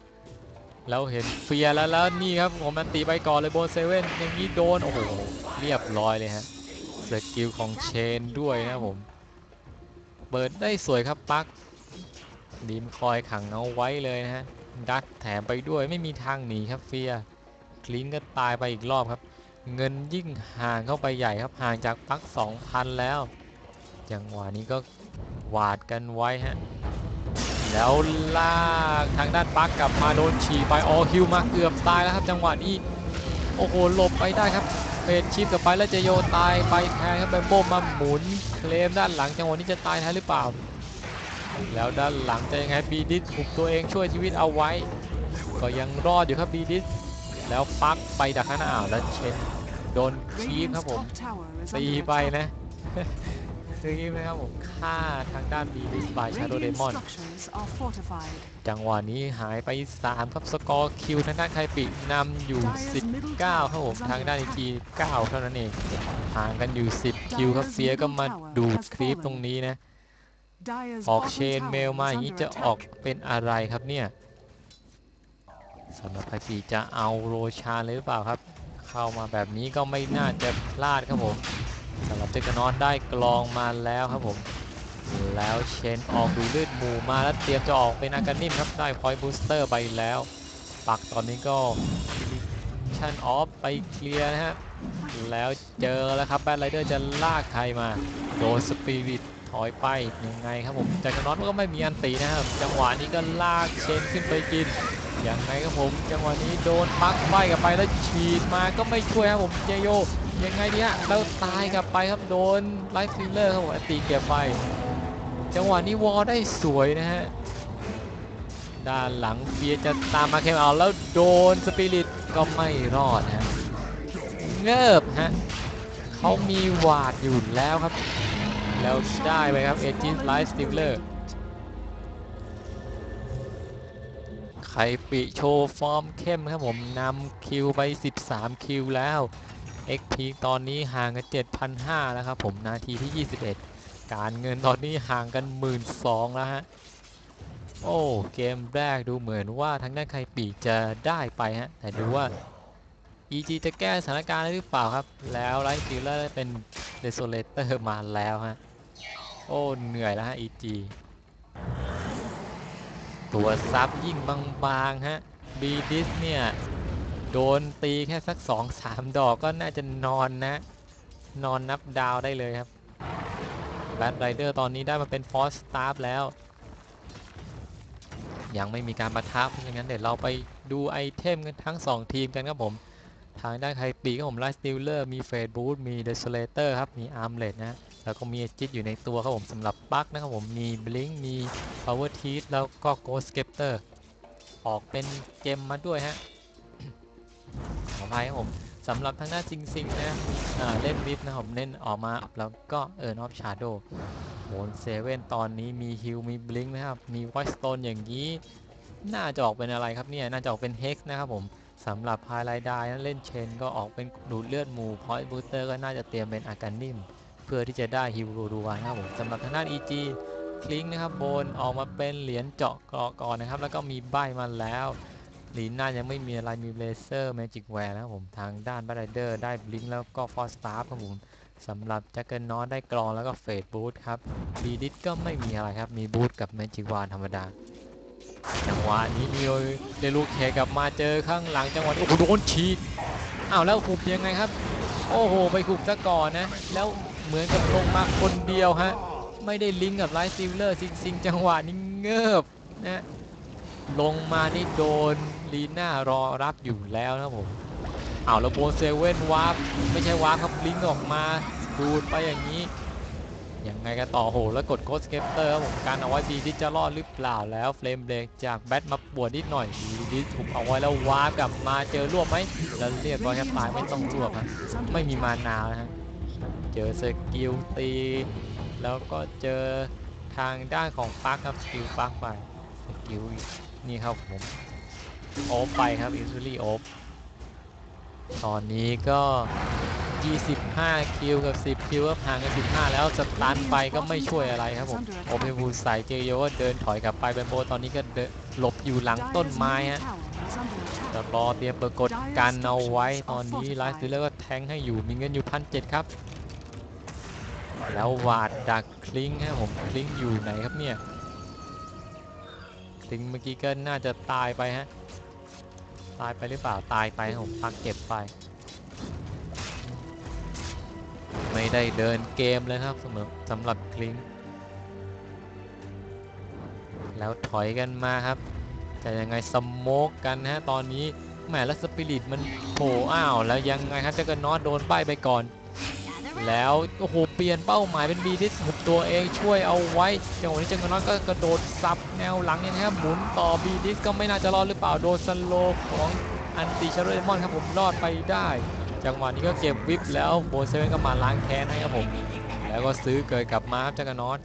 Speaker 1: แล้วเห็นเฟียแล้วแล้วนี่ครับผมมันตีไปก่อนเลยโบนเซเว่นอย่างนี้โดน โอ้โห เรียบร้อยเลยฮะสกิลของเชนด้วยนะครับผม เปิดได้สวยครับปักดีมคอยขังเอาไว้เลยนะฮะ ดักแถมไปด้วยไม่มีทางหนีครับเฟีย ลินก็ตายไปอีกรอบครับ เงินยิ่งห่างเข้าไปใหญ่ครับห่างจากปัก2,000 แล้วจังหวะนี้ก็หวาดกันไว้ฮะแล้วลากทางด้านปักกลับมาโดนฉีไปออฮิวมาเกือบตายแล้วครับ จังหวะนี้โอ้โหหลบไปได้ครับเฟดชิปกลับไปแล้วเจโยตายไปแทนครับแบมโบมาหมุนเคลมด้านหลังจังหวะนี้จะตายแทนหรือเปล่า แล้วด้านหลังจะยังไงบีดิสถูกตัวเองช่วยชีวิตเอาไว้ ก็ยังรอดอยู่ครับบีดิส แล้วปักไปดักข้างหน้าอ่าวแล้วเชนโดนคีบ
Speaker 2: Radiant's
Speaker 1: ครับผมตีไป
Speaker 2: attack.
Speaker 1: นะตีไปครับผมฆ่าทางด้านบีดิสบายชาโดเดมอนจังหวะนี้หายไป 3 ครับสกอร์คิวทางด้านไคปินำอยู่ 19 ครับผมทางด้านอี
Speaker 2: attack.
Speaker 1: ที9เท่านั้นเองห่างกันอยู่ 10 คิวครับเฟียก็มาดูดคลิปตรงนี้นะ ออกเชนเมลมาอย่างนี้จะออกเป็นอะไรครับเนี่ย สำหรับไคปิจะเอาโรชาเลยหรือเปล่าครับ เข้ามาแบบนี้ก็ไม่น่าจะพลาดครับผมสำหรับเจกนอนได้กลองมาแล้วครับผม แล้วเชนออกดูเลือดหมู่มาแล้วเตรียมจะออกเป็นอากานิมครับได้พอยต์บูสเตอร์ไปแล้ว ปักตอนนี้ก็ชันออฟไปเคลียร์นะฮะแล้วเจอแล้วครับแบทไรเดอร์จะลากใครมาโดนสปิริต ถอยไปยังไงครับผมจากนอนก็ไม่มีอันตีนะครับ จังหวะนี้ก็ลากเชนขึ้นไปกินยังไงครับผมจังหวะนี้โดนปักไฟกับไปแล้วฉีดมาก็ไม่ช่วยครับผมเจโยยังไงเนี่ยแล้วตายกลับไปครับโดนไลฟ์ฟิลเลอร์ครับผมอันตีเก็บไป จังหวะนี้วอลได้สวยนะฮะด้านหลังเฟียจะตามมาเคมเอาแล้วโดนสปิริตก็ไม่รอดฮะเงิบฮะเขามีหวาดอยู่แล้วครับ แล้วได้ไปครับเอจิสไลฟ์สติลเลอร์ไคปิโชว์ฟอร์มเข้มครับผมนำคิวไป 13 kill แล้ว XP ตอนนี้ห่างกัน 7,500 แล้วครับผมนาทีที่ 21 การเงินตอนนี้ห่างกัน 12,000 แล้วฮะ โอ้ เกมแรกดูเหมือนว่าทางด้าน KaiPi จะได้ไปฮะ แต่ดูว่า EG จะแก้สถานการณ์ได้หรือเปล่าครับ แล้ว Lifestealer เป็น Desolator มาแล้วฮะ โอ้เหนื่อยแล้วฮะ EG ตัวซับยิ่งบางๆฮะบีดิสเนี่ย โดนตีแค่สัก2-3ดอกก็น่าจะนอนนะ นอนนับดาวได้เลยครับแบทไรเดอร์ตอนนี้ได้มาเป็นฟอสตาร์แล้ว ยังไม่มีการประทับเพราะงั้นเดี๋ยวเราไปดูไอเทมกันทั้ง 2 ทีมกันครับผม ทางด้านไคปีก็ผมไลท์สติลเลอร์มีเฟดบูธมีเดสเลเตอร์ครับ มีอาร์มเลดนะ แล้วก็มีจิตอยู่ในตัวครับผมสำหรับบัคนะครับผมมีบลิงมี power t e e แล้วก็ ghost scepter ออกเป็นเกมมาด้วยฮะขออภัยครับผมสำหรับทางด้าจริงๆนะเล่นวิปนะครับผมเล่นออกมาแล้วก็เอิร์นออฟชาร์โดโหนเซเว่นตอนนี้มีฮิลมีบลิงนะครับ มีไวสโตนอย่างนี้ น่าจะออกเป็นอะไรครับเนี่ย น่าจะออกเป็นเฮกนะครับผมสำหรับพายไลดายนั้เล่นเชนก็ออกเป็นดูดเลือดหมู่พอยต์บูสเตอร์ก็น่าจะเตรียมเป็นอาการนิ่ม เพื่อที่จะได้ฮิวโรดูวานครับผมสำหรับทางด้าน EG คลิงนะครับโบนออกมาเป็นเหรียญเจาะเกราะก่อนนะครับ แล้วก็มีใบมาแล้วหลีน่ายังไม่มีอะไรมีเลเซอร์แมจิกแวร์นะครับผมทางด้านบัตเดอร์ได้บลิงแล้วก็ฟอสตาร์ครับผมสำหรับแจ็คเกิลนอตได้กรองแล้วก็เฟดบูทครับบีดิสก็ไม่มีอะไรครับ มีบูทกับแมจิกวานธรรมดาจังหวะนี้มีเดลูเคกลับมาเจอข้างหลังจังหวะนี้โอ้โหโดนฉีกอ้าวแล้วหุบยังไงครับ โอ้โห ไปหุบซะก่อนนะ แล้ว เหมือนกับลงมาคนเดียวฮะ ไม่ได้ลิงก์กับไลท์ซิลเลอร์จริงๆจังหวะนี้เงือบนะลงมานี่โดนลีน่ารอรับอยู่แล้วนะผมอ้าวแล้วโบนเซเว่นวาร์ปไม่ใช่วาร์ปครับลิงก์ออกมาดูดไปอย่างนี้ยังไงกันต่อโหแล้วกดโคสเกปเตอร์ครับผมการเอาไว้บีดิจะรอดหรือเปล่าแล้วเฟรมเบรกจากแบทมาปวดนิดหน่อยบีดิถูกเอาไว้แล้ววาร์ปกลับมาเจอรวบไหมแล้วเรียบร้อยครับตายไม่ต้องรวบฮะไม่มีมานาวนะฮะ จอสกิลตี แล้วก็เจอทางด้านของปาร์คครับสกิลปาร์คไปสกิลนี่ครับผมโอฟไปครับอิซูรี่โอฟตอนนี้ก็ 25 คิวกับ 10 คิวก็ห่างกัน 15 แล้วสตันไปก็ไม่ช่วยอะไรครับผมโอเพนบูใส่เจโยก็เดินถอยกลับไปเป็นโบตอนนี้ก็หลบอยู่หลังต้นไม้ฮะจะรอเตรียมเปิดกดกันเอาไว้ตอนนี้ไลฟ์ซิลเลอร์ก็แทงให้อยู่มีเงินอยู่พันเจ็ดครับ แล้ววาดดักคลิงฮะผมคลิงอยู่ไหนครับเนี่ยคลิงเมื่อกี้ก็น่าจะตายไปฮะตายไปหรือเปล่าตายไปผมพักเก็บไป ไม่ได้เดินเกมเลยครับสำหรับสำหรับคลิงแล้วถอยกันมาครับจะยังไงสโมกกันฮะตอนนี้แหมแล้วสปิริตมันโผล่อ้าวแล้วยังไงครับเจะกันนอตโดนป้ายไปก่อน แล้วโอ้โหเปลี่ยนเป้าหมายเป็นบีดิสหุบตัวเองช่วยเอาไว้จังหวะนี้เจังกันนอตก็กระโดดซับแนวหลังยังไงครับหมุนต่อบีดิสก็ไม่น่าจะรอดหรือเปล่าโดนสโลของอันติชาร์โรเดมอนครับผมรอดไปได้ จังหวะนี้ก็เก็บวิปแล้วโบเซเว่นก็มาล้างแค้นให้ครับผมแล้วก็ซื้อเกิดกลับมาครับเจักรนอต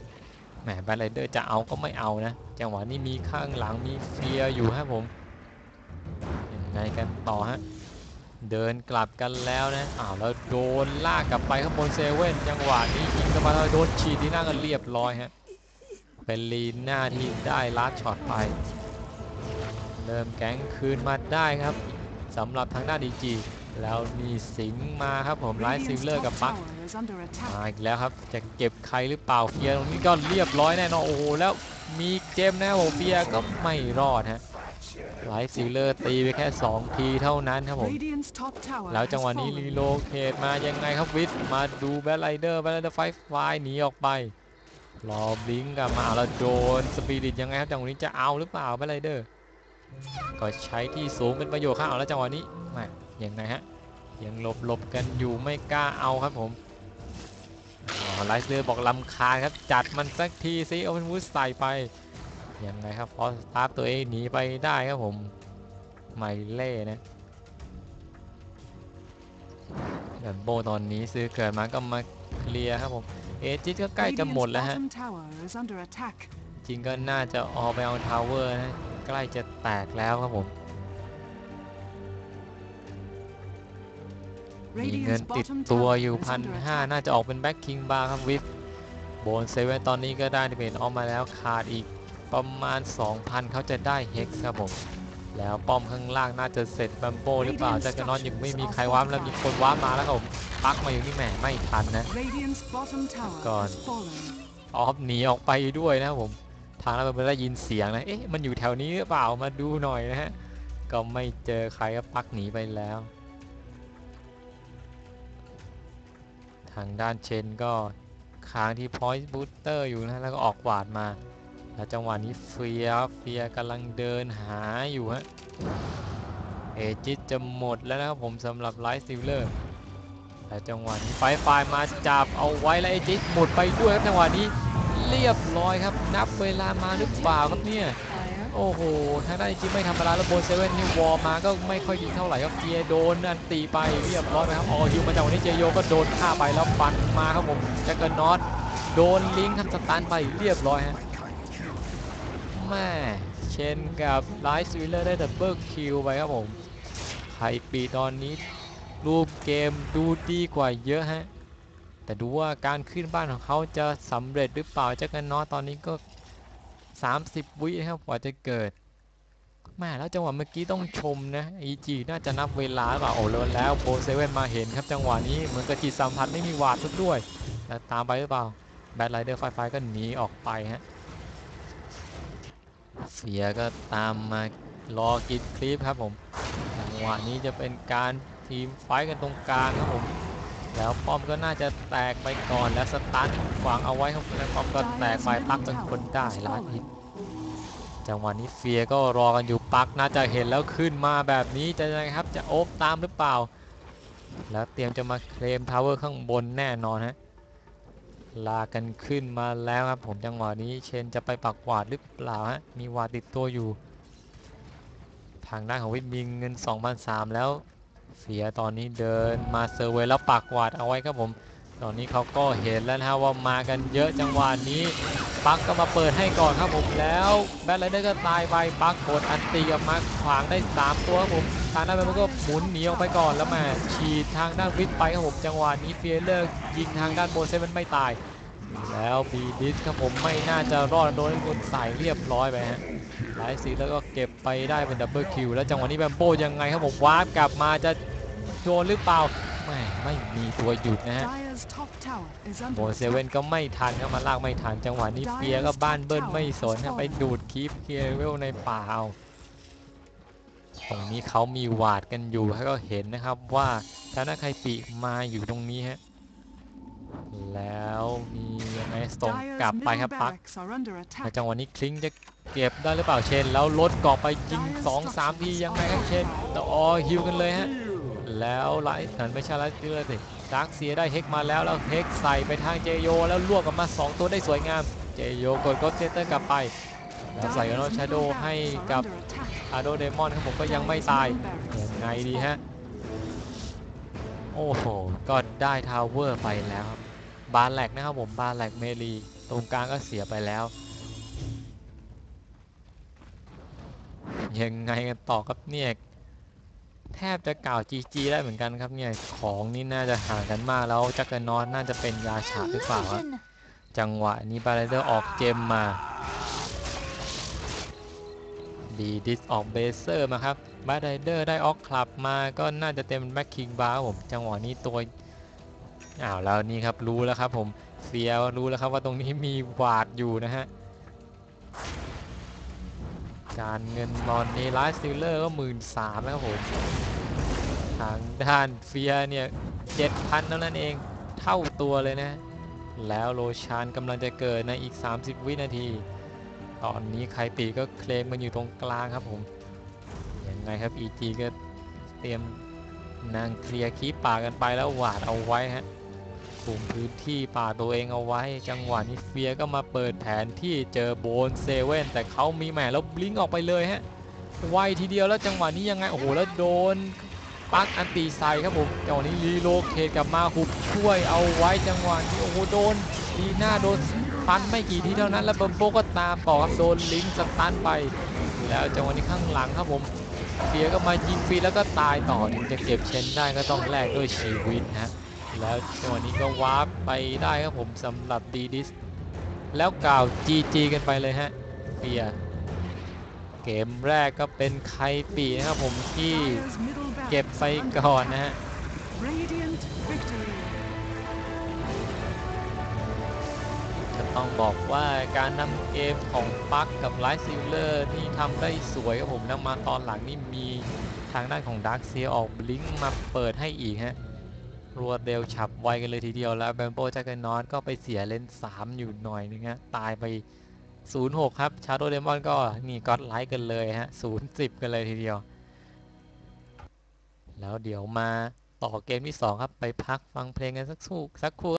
Speaker 1: แหมแบทไรเดอร์จะเอาก็ไม่เอานะ จังหวะนี้มีข้างหลังมีเฟียอยู่ครับผมยังไงกันต่อฮะ เดินกลับกันแล้วนะ อ้าวแล้วโดนลากกลับไปข้างบนเซเว่นจังหวะนี้ยิงกันมาแล้วโดนฉีดที่หน้ากันเรียบร้อยฮะ เป็นลีน่าที่ได้ลัดช็อตไป เริ่มแก๊งคืนมาได้ครับสำหรับทางด้านดีจีแล้วมีสิงมาครับผมไลท์ซิลเลอร์กับปักมาอีกแล้วครับจะเก็บใครหรือเปล่าเฟียตรงนี้ก็เรียบร้อยแน่นอนโอ้โหแล้วมีเจมส์นะครับผมเฟียก็ไม่รอดฮะ ไลท์ซิลเลอร์ตีไปแค่ 2 ทีเท่านั้นครับผม
Speaker 2: Radiant's top tower
Speaker 1: แล้ว
Speaker 2: has
Speaker 1: จังหวะนี้รี
Speaker 2: fallen.
Speaker 1: โลเคทมายังไงครับวิทย์มาดูแบทไรเดอร์แบทไรเดอร์ไฟไฟหนีออกไปรอบลิงก์กลับมาแล้วโดนสปิริตยังไงครับจังหวะนี้จะเอาหรือเปล่าแบทไรเดอร์ก็ใช้ที่สูงเป็นประโยชน์ครับเอาแล้วจังหวะนี้แหม่ยังไงฮะยังหลบหลบกันอยู่ไม่กล้าเอาครับผมอ๋อไลท์เดอร์บอกลำคาญครับจัดมันสักทีซิโอเพนวูดใส่ไป ยังไงครับพอสตาร์ทตัวเองหนีไปได้ครับผมไม่เล่นะแบบโบตอนนี้ซื้อเกิดมาก็มาเคลียร์ครับผมเอจิตก็ใกล้จะหมด
Speaker 2: Radiant's
Speaker 1: แล้วฮะ
Speaker 2: bottom tower is under attack.
Speaker 1: จริงก็น่าจะออกไปเอาทาวเวอร์นะใกล้จะแตกแล้วครับผมมีเงิน
Speaker 2: Radiant's
Speaker 1: ติด
Speaker 2: bottom
Speaker 1: ตัว
Speaker 2: tower
Speaker 1: อยู่
Speaker 2: is
Speaker 1: พัน
Speaker 2: under
Speaker 1: ห้า
Speaker 2: attack.
Speaker 1: น่าจะออกเป็นแบ็คคิงบาร์ครับวิฟโบนเซเว่นตอนนี้ก็ได้เป็นออกมาแล้วขาดอีก ประมาณ 2,000 เขาจะได้เฮกซ์ครับผม แล้วป้อมข้างล่างน่าจะเสร็จบัมโบหรือเปล่าจากกันอนยังไม่มีใครว้ามแล้วมีคนว้ามมาแล้วครับผมปักมาอยู่นี่แหมไม่ทันนะ
Speaker 2: Radiant's bottom tower
Speaker 1: God.
Speaker 2: has fallen.
Speaker 1: orb หนีออกไปด้วยนะครับผม ทางนั้นมันได้ยินเสียงนะเอ๊ะมันอยู่แถวนี้หรือเปล่ามาดูหน่อยนะฮะก็ไม่เจอใครก็ Puck หนีไปแล้ว ทางด้าน Chen ก็ค้างที่ point booster อยู่นะแล้วก็ออกหวาดมา แล้วจังหวะนี้เฟียเฟียกำลังเดินหาอยู่ฮะ Aegis จะหมดแล้วนะครับผมสำหรับ Lifestealerแต่จังหวะนี้ไฟไฟมาจับเอาไว้แล้วเอจิตหมดไปด้วยครับจังหวะนี้เรียบร้อยครับนับเวลามาหรือเปล่าครับเนี่ยโอ้โหทางด้านเอจิตไม่ธรรมดาแล้วโบนเซเว่นนี่วอลมาก็ไม่ค่อยดีเท่าไหร่ครับเกียร์โดนอันตีไปเรียบร้อยนะครับออฮิวมาจากวันนี้เจโยก็โดนฆ่าไปแล้วฟันมาครับผมแจ็คเกอร์น็อตโดนลิงก์ทำสตันไปเรียบร้อยฮะ ม่เชนกับไลท์สวิลเลอร์ได้ดับเบิลคิวไปครับผมไขปีตอนนี้รูปเกมดูดีกว่าเยอะฮะ แต่ดูว่าการขึ้นบ้านของเขาจะสำเร็จหรือเปล่าจ้ากันนอตตอนนี้ก็ 30 วินะครับกว่าจะเกิดแม่แล้วจังหวะเมื่อกี้ต้องชมนะอีจีน่าจะนับเวลาเปล่าโอ้เลยแล้วโบเซเว่นมาเห็นครับจังหวะนี้เหมือนกับจิตสัมผัสไม่มีวาดซะด้วยแล้วตามไปหรือเปล่าแบทไรเดอร์ไฟไฟก็หนีออกไปฮะ เสียก็ตามมารอกินคลิปครับผมจังหวะนี้จะเป็นการทีมไฟกันตรงกลางครับผมแล้วป้อมก็น่าจะแตกไปก่อนแล้วสตันขวางเอาไว้ครับแล้วป้อมก็แตกไปปักเป็นคนได้ลาอินจังหวะนี้เฟียก็รอกันอยู่ปักน่าจะเห็นแล้วขึ้นมาแบบนี้จะยังไงครับจะโอบตามหรือเปล่า แล้วเตรียมจะมาเคลมทาวเวอร์ข้างบนแน่นอนฮะ ลากันขึ้นมาแล้วครับผมจังหวะนี้เชนจะไปปักหวาดหรือเปล่าฮะมีวาดติดตัวอยู่ ทางด้านของวิทย์มีเงิน2,003แล้ว เสียตอนนี้เดินมาเซอร์เวยแล้วปักหวาดเอาไว้ครับผม ตอนนี้เขาก็เห็นแล้วนะฮะว่ามากันเยอะจังหวะนี้ ปักก็มาเปิดให้ก่อนครับผมแล้วแบทไรเดอร์ก็ตายไปปักกดอันตีกับมาขวางได้ 3 ตัวครับผมทางด้านแบทมันก็หมุนหนีออกไปก่อนแล้วแมาฉีดทางด้านวิทไปครับผมจังหวะนี้เฟียเลอร์ยิงทางด้านโบเซมันไม่ตาย แล้วบีดิสครับผมไม่น่าจะรอดโดนคนใส่เรียบร้อยไปฮะหลายสีแล้วก็เก็บไปได้เป็นดับเบิลคิวแล้วจังหวะนี้แบมโบยังไงครับผมวาร์ปกลับมาจะโดนหรือเปล่าไม่ไม่มีตัวหยุดนะฮะ
Speaker 2: Dyer's top tower is
Speaker 1: โบ
Speaker 2: under
Speaker 1: เซเว่น
Speaker 2: attack.
Speaker 1: ก็ไม่ทันครับมาลากไม่ทันจังหวะนี้เฟียก็บ้านเบิ้ลไม่สนครับไปดูดคลิปเคียเวลในป่าเอาตรงนี้เขามีหวาดกันอยู่ให้ก็เห็นนะครับว่าทานาไคปิมาอยู่ตรงนี้ฮะแล้วมียังไงส่ง
Speaker 2: Dyer's
Speaker 1: กลับไปครับ
Speaker 2: middle
Speaker 1: ปัก
Speaker 2: barracks are under
Speaker 1: ใน
Speaker 2: attack.
Speaker 1: จังหวะนี้คลิงจะเก็บได้หรือเปล่าเชน แล้วลดเกาะไปยิง2 3ทียังไงครับเชนแต่อ๋อฮิวกันเลยฮะแล้วไลท์นันไม่ใช่ไลท์เกลือสิ ดาร์กเสียได้เฮกมาแล้วแล้วเฮกใส่ไปทางเจโย แล้วล่วกกลับมา 2 ตัวได้สวยงาม เจโยกดก็เซเตอร์กลับไปแล้วใส่กับโนชาโดให้กับอาโดเดมอนครับผมก็ยังไม่ตายยังไงดีฮะ โอ้โห ก็ได้ทาวเวอร์ไปแล้วครับบาร์แลกนะครับผมบาร์แลกเมลีตรงกลางก็เสียไปแล้ว ยังไงกันต่อครับเนี่ย แทบจะกล่าว GG ได้เหมือนกันครับเนี่ยของนี่น่าจะห่างกันมากแล้วจักรนอนน่าจะเป็นยาฉาบหรือเปล่าฮะ
Speaker 3: Illusion.
Speaker 1: จังหวะนี้บาร์เดอร์ออกเจมมาดีดิสออกเบเซอร์มาครับบาร์เดอร์ได้ออกคลับมาก็น่าจะเต็มแบ็คคิงบาร์ผมจังหวะนี้ตัวอ้าวแล้วนี่ครับรู้แล้วครับผมเฟียวรู้แล้วครับว่าตรงนี้มีหวาดอยู่นะฮะ การเงินตอนนี้ไลฟ์ซิลเลอร์ก็หมื่นสามแล้วครับผม ทางด้านเฟียเนี่ยเจ็ดพันเท่านั้นเองเท่าตัวเลยนะ แล้วโลชานกำลังจะเกิดในอีก 30 วินาที ตอนนี้ไคปีก็เคลมมันอยู่ตรงกลางครับผม ยังไงครับ EG ก็เตรียมนางเคลียร์คีปป่ากันไปแล้วหวาดเอาไว้ฮะ กลุ่มพื้นที่ป่าตัวเองเอาไว้ จังหวะนี้เฟียก็มาเปิดแผนที่เจอโบนเซเว่นแต่เขามีแหมแล้วบลิงก์ออกไปเลยฮะไวทีเดียวแล้วจังหวะนี้ยังไงโอ้โหแล้วโดนปักอันตีใส่ครับผมจังหวะนี้รีโลเคทกลับมาหุบช่วยเอาไว้จังหวะนี้โอ้โหโดนดีหน้าโดนฟันไม่กี่ทีเท่านั้น แล้วเบิร์โบก็ตามต่อครับโดนลิงก์สตันไป แล้วจังหวะนี้ข้างหลังครับผมเฟียก็มายิงฟรีแล้วก็ตายต่อถึงจะเก็บเชนได้ก็ต้องแลกด้วยชีวิตนะฮะ แล้วจังหวะนี้ก็วาร์ปไปได้ครับผมสำหรับดีดิสแล้วกล่าว GG กันไปเลยฮะเฟียเกมแรกก็เป็นไคปีนะครับผมที่
Speaker 2: Dire's middle
Speaker 1: เก็บ
Speaker 2: barracks
Speaker 1: ไป
Speaker 2: are under
Speaker 1: ก่อน
Speaker 2: attack.
Speaker 1: นะฮะ
Speaker 2: Radiant victory.
Speaker 1: จะต้องบอกว่าการนำเกมของ Puck กับ Lifestealer ที่ทำได้สวยครับผมแล้วมาตอนหลังนี่มีทางด้านของ Dark Seer ออก blink มาเปิดให้อีกฮะ รวดเร็วฉับไวกันเลยทีเดียวแล้ว Bamboe Juggernaut ก็ไปเสียเลนส์3อยู่หน่อยนึงฮะตายไป 0-6 ครับชาโดเดมอนก็นี่ก็อดไลค์กันเลยฮะ0-10 กันเลยทีเดียว แล้วเดี๋ยวมาต่อเกมที่ 2 ครับไปพักฟังเพลงกันสักสู่สักครู่